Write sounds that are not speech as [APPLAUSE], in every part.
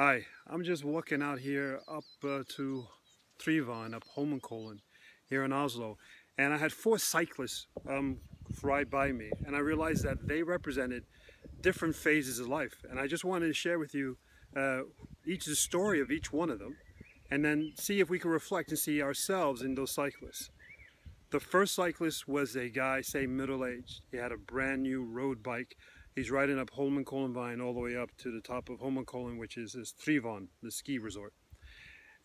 Hi, I'm just walking out here up uh, to Tryvann, up Holmenkollen, here in Oslo, and I had four cyclists um, ride by me, and I realized that they represented different phases of life, and I just wanted to share with you uh, each the story of each one of them, and then see if we can reflect and see ourselves in those cyclists. The first cyclist was a guy, say middle-aged. He had a brand new road bike He's riding up Holmenkollen all the way up to the top of Holmenkollen, which is, is Tryvann, the ski resort.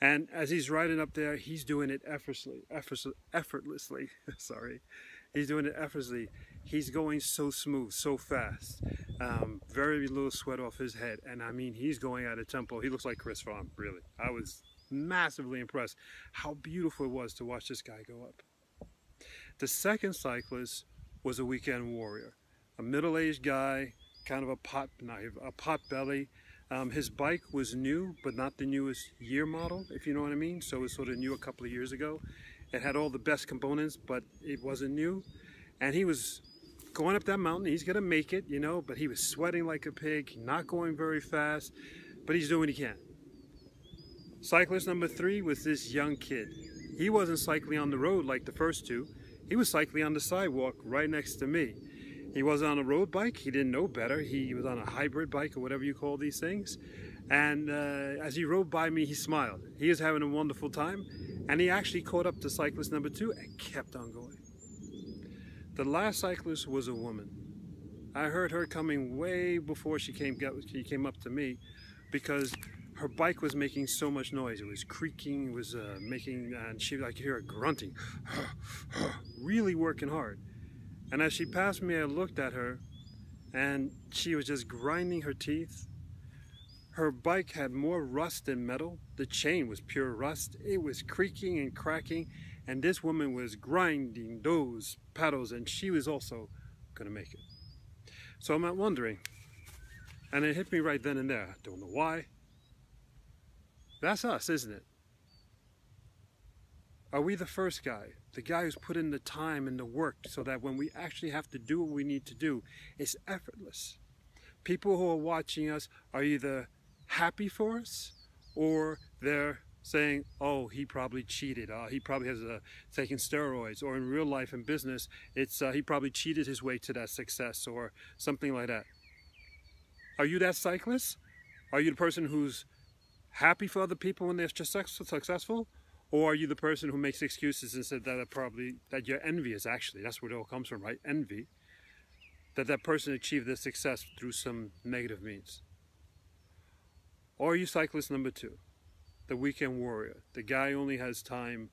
And as he's riding up there, he's doing it effortlessly, effortlessly, [LAUGHS] sorry. He's doing it effortlessly. He's going so smooth, so fast. Um, very little sweat off his head. And I mean, he's going at a tempo. He looks like Chris Froome, really. I was massively impressed how beautiful it was to watch this guy go up. The second cyclist was a weekend warrior a middle-aged guy, kind of a pot, a pot belly. Um, his bike was new, but not the newest year model, if you know what I mean. So it was sort of new a couple of years ago. It had all the best components, but it wasn't new. And he was going up that mountain. He's going to make it, you know, but he was sweating like a pig, not going very fast, but he's doing what he can. Cyclist number three was this young kid. He wasn't cycling on the road like the first two. He was cycling on the sidewalk right next to me. He wasn't on a road bike. He didn't know better. He was on a hybrid bike or whatever you call these things. And uh, as he rode by me, he smiled. He was having a wonderful time. And he actually caught up to cyclist number two and kept on going. The last cyclist was a woman. I heard her coming way before she came, she came up to me because her bike was making so much noise. It was creaking, it was uh, making, and she, I could hear her grunting, [SIGHS] really working hard. And as she passed me, I looked at her and she was just grinding her teeth. Her bike had more rust than metal. The chain was pure rust. It was creaking and cracking. And this woman was grinding those pedals and she was also going to make it. So I'm not wondering. And it hit me right then and there. I don't know why. That's us, isn't it? Are we the first guy? The guy who's put in the time and the work so that when we actually have to do what we need to do, it's effortless. People who are watching us are either happy for us or they're saying, oh, he probably cheated. Uh, he probably has uh, taken steroids. Or in real life and business, it's uh, he probably cheated his way to that success or something like that. Are you that cyclist? Are you the person who's happy for other people when they're just successful? Or are you the person who makes excuses and said that are probably that you're envious actually, that's where it all comes from, right? Envy. That that person achieved their success through some negative means. Or are you cyclist number two? The weekend warrior. The guy only has time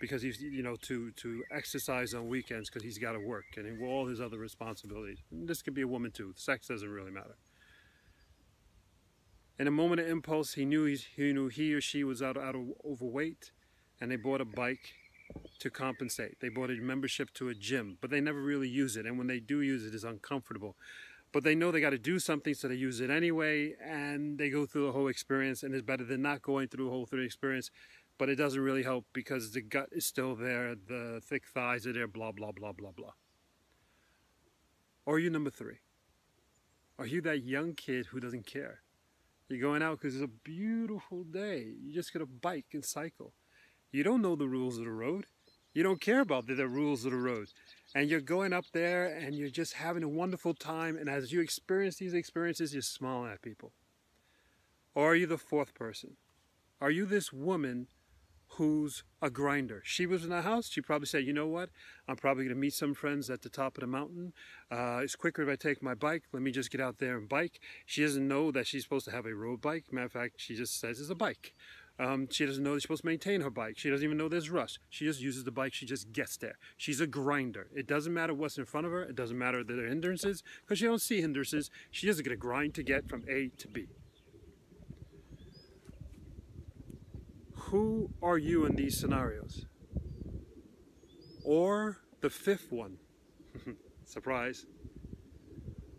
because he's you know to to exercise on weekends because he's got to work and all his other responsibilities. And this could be a woman too. Sex doesn't really matter. In a moment of impulse, he knew he, he knew he or she was out, out of overweight and they bought a bike to compensate. They bought a membership to a gym, but they never really use it. And when they do use it, it's uncomfortable. But they know they got to do something, so they use it anyway, and they go through the whole experience, and it's better than not going through the whole through experience. But it doesn't really help because the gut is still there, the thick thighs are there, blah, blah, blah, blah, blah. Or are you number three? Are you that young kid who doesn't care? You're going out because it's a beautiful day. You just get a bike and cycle. You don't know the rules of the road. You don't care about the, the rules of the road. And you're going up there and you're just having a wonderful time. And as you experience these experiences, you're smiling at people. Or are you the fourth person? Are you this woman who's a grinder. She was in the house. She probably said, you know what? I'm probably going to meet some friends at the top of the mountain. Uh, it's quicker if I take my bike. Let me just get out there and bike. She doesn't know that she's supposed to have a road bike. Matter of fact, she just says it's a bike. Um, she doesn't know that she's supposed to maintain her bike. She doesn't even know there's rust. She just uses the bike. She just gets there. She's a grinder. It doesn't matter what's in front of her. It doesn't matter the hindrances because she don't see hindrances. She doesn't get a grind to get from A to B. Who are you in these scenarios? Or the fifth one. [LAUGHS] Surprise.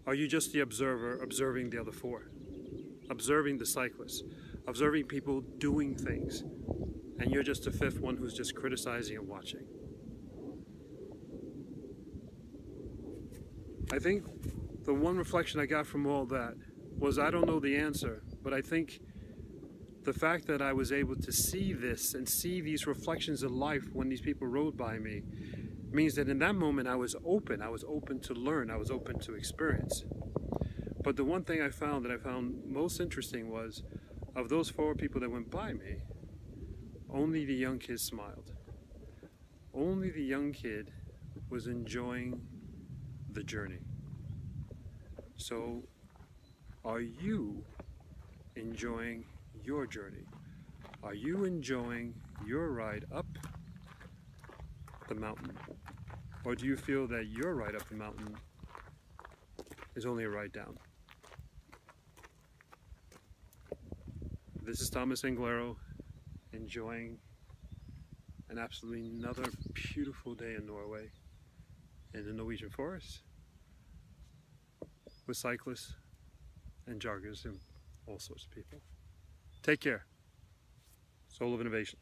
Are you just the observer observing the other four? Observing the cyclists? Observing people doing things, and you're just the fifth one who's just criticizing and watching. I think the one reflection I got from all that was I don't know the answer, but I think the fact that I was able to see this and see these reflections of life when these people rode by me means that in that moment I was open. I was open to learn. I was open to experience. But the one thing I found that I found most interesting was of those four people that went by me, only the young kid smiled. Only the young kid was enjoying the journey. So, are you enjoying your journey? Are you enjoying your ride up the mountain? Or do you feel that your ride up the mountain is only a ride down? This is Thomas Anglero enjoying an absolutely another beautiful day in Norway in the Norwegian forest with cyclists and joggers and all sorts of people. Take care. Soul of Innovation.